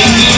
Sing